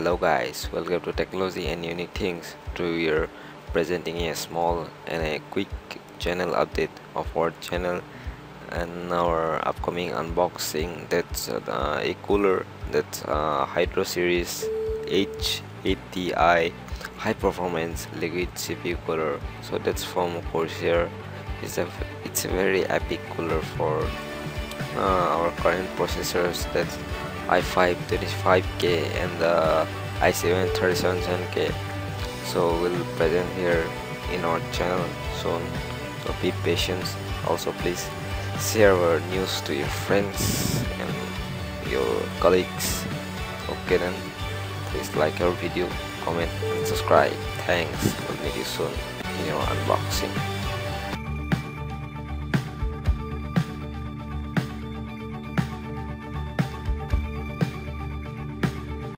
guys. Welcome to technology and unique things. Today to your presenting a small and a quick channel update of our channel and our upcoming unboxing. That's uh, a cooler. That's uh, hydro series h80i high performance liquid cpu cooler. So that's from corsair. It's a it's a very epic cooler for uh, our current processors. That's i5 25k and the i7 37k so we'll present here in our channel. Soon so be patient. Also please share our news to your friends and your colleagues. Okay then. Please like our video comment and subscribe. Thanks. We'll meet you soon in your unboxing